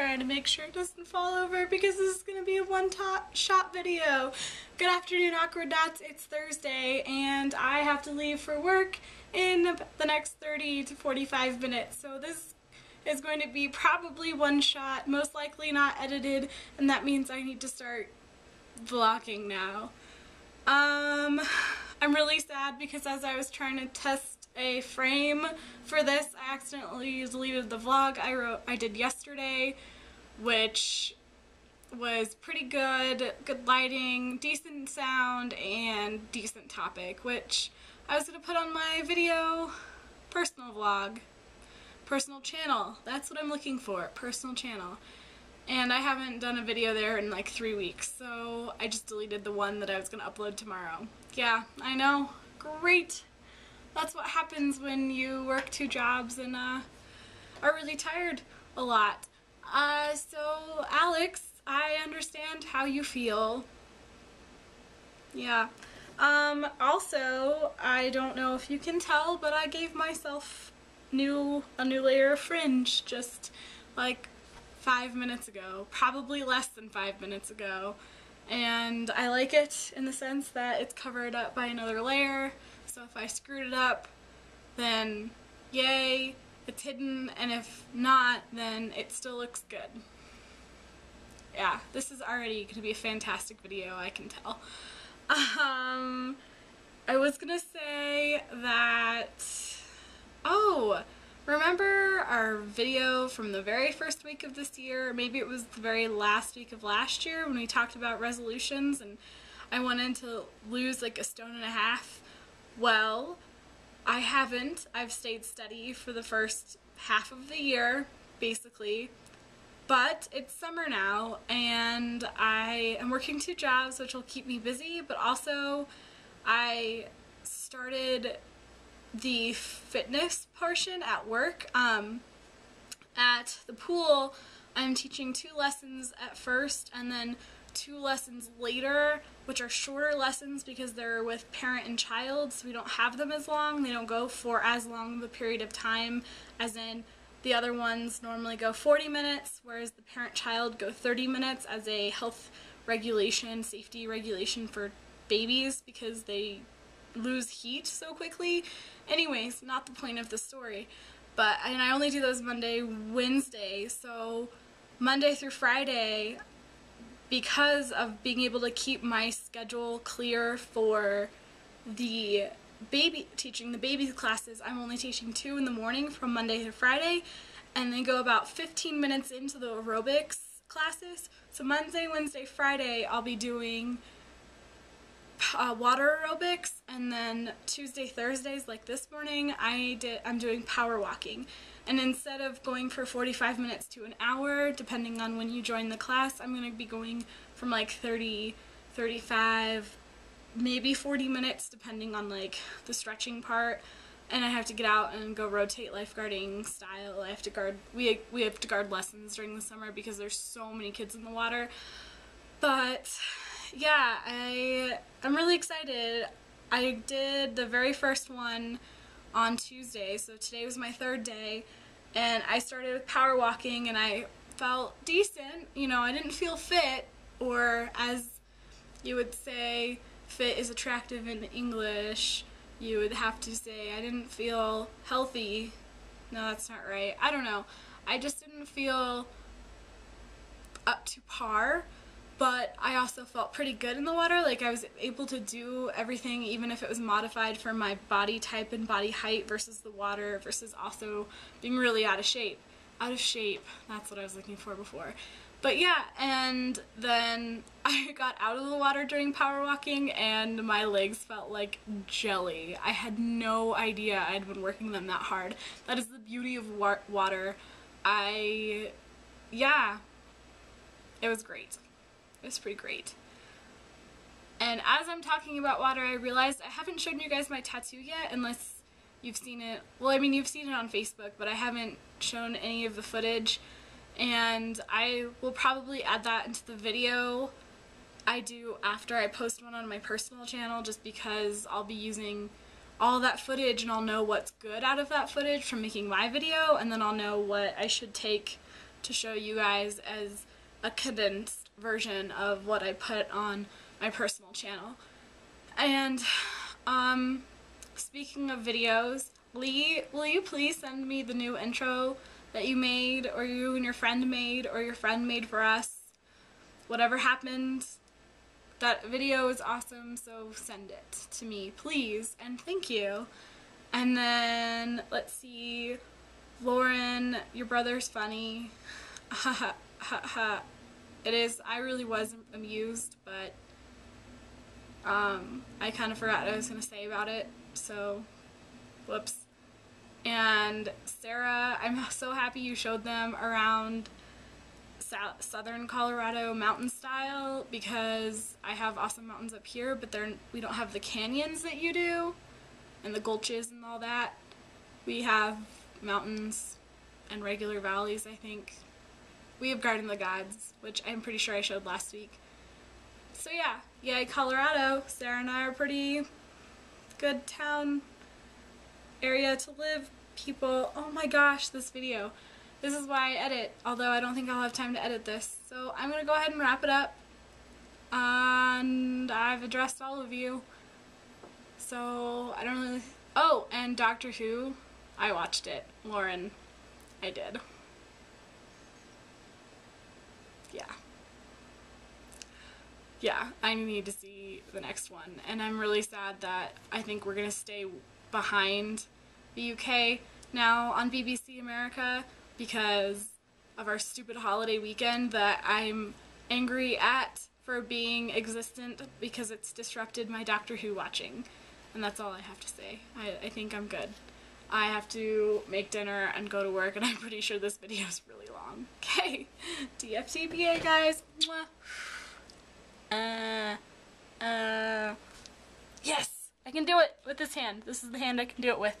trying to make sure it doesn't fall over because this is going to be a one-shot video. Good afternoon, Awkwardnauts. It's Thursday, and I have to leave for work in the next 30 to 45 minutes. So this is going to be probably one shot, most likely not edited, and that means I need to start vlogging now. Um, I'm really sad because as I was trying to test a frame for this. I accidentally deleted the vlog I wrote I did yesterday, which was pretty good, good lighting, decent sound, and decent topic, which I was going to put on my video personal vlog, personal channel. That's what I'm looking for, personal channel. And I haven't done a video there in like three weeks, so I just deleted the one that I was going to upload tomorrow. Yeah, I know. Great that's what happens when you work two jobs and uh, are really tired a lot. Uh, so, Alex, I understand how you feel. Yeah. Um, also, I don't know if you can tell, but I gave myself new a new layer of fringe just like five minutes ago. Probably less than five minutes ago. And I like it in the sense that it's covered up by another layer. So if I screwed it up, then yay, it's hidden, and if not, then it still looks good. Yeah, this is already going to be a fantastic video, I can tell. Um, I was going to say that, oh, remember our video from the very first week of this year, maybe it was the very last week of last year when we talked about resolutions and I wanted to lose like a stone and a half well, I haven't. I've stayed steady for the first half of the year, basically. But it's summer now, and I am working two jobs, which will keep me busy, but also I started the fitness portion at work. Um, at the pool, I'm teaching two lessons at first, and then two lessons later, which are shorter lessons because they're with parent and child, so we don't have them as long. They don't go for as long of a period of time as in the other ones normally go 40 minutes, whereas the parent-child go 30 minutes as a health regulation, safety regulation for babies because they lose heat so quickly. Anyways, not the point of the story. But, and I only do those Monday, Wednesday, so Monday through Friday, because of being able to keep my schedule clear for the baby teaching the baby classes I'm only teaching two in the morning from Monday to Friday and then go about 15 minutes into the aerobics classes. So Monday Wednesday Friday I'll be doing uh, water aerobics and then Tuesday Thursdays like this morning I did I'm doing power walking and instead of going for 45 minutes to an hour, depending on when you join the class, I'm going to be going from like 30, 35, maybe 40 minutes, depending on like the stretching part. And I have to get out and go rotate lifeguarding style. I have to guard, we, we have to guard lessons during the summer because there's so many kids in the water. But yeah, I, I'm really excited. I did the very first one on Tuesday. So today was my third day and I started with power walking and I felt decent. You know, I didn't feel fit or as you would say fit is attractive in English. You would have to say I didn't feel healthy. No, that's not right. I don't know. I just didn't feel up to par but I also felt pretty good in the water. Like I was able to do everything even if it was modified for my body type and body height versus the water versus also being really out of shape. Out of shape, that's what I was looking for before. But yeah, and then I got out of the water during power walking and my legs felt like jelly. I had no idea I'd been working them that hard. That is the beauty of wa water. I, yeah, it was great. It's pretty great. And as I'm talking about water, I realized I haven't shown you guys my tattoo yet, unless you've seen it. Well, I mean, you've seen it on Facebook, but I haven't shown any of the footage. And I will probably add that into the video I do after I post one on my personal channel, just because I'll be using all that footage and I'll know what's good out of that footage from making my video, and then I'll know what I should take to show you guys as a condensed version of what I put on my personal channel. And um, speaking of videos, Lee, will you please send me the new intro that you made or you and your friend made or your friend made for us? Whatever happened, that video is awesome, so send it to me, please, and thank you. And then, let's see, Lauren, your brother's funny. Ha ha ha ha. It is, I really was amused, but um, I kind of forgot what I was going to say about it, so whoops. And Sarah, I'm so happy you showed them around southern Colorado mountain style because I have awesome mountains up here, but they're, we don't have the canyons that you do and the gulches and all that. We have mountains and regular valleys, I think. We have Garden of the Gods, which I'm pretty sure I showed last week. So yeah, yay Colorado. Sarah and I are pretty good town area to live people. Oh my gosh, this video. This is why I edit, although I don't think I'll have time to edit this. So I'm going to go ahead and wrap it up. And I've addressed all of you. So I don't really... Oh, and Doctor Who. I watched it. Lauren, I did. Yeah. Yeah, I need to see the next one. And I'm really sad that I think we're going to stay behind the UK now on BBC America because of our stupid holiday weekend that I'm angry at for being existent because it's disrupted my Doctor Who watching. And that's all I have to say. I, I think I'm good. I have to make dinner and go to work, and I'm pretty sure this video is really long. Okay, DFTBA, guys. Mwah. Uh, uh, yes, I can do it with this hand. This is the hand I can do it with.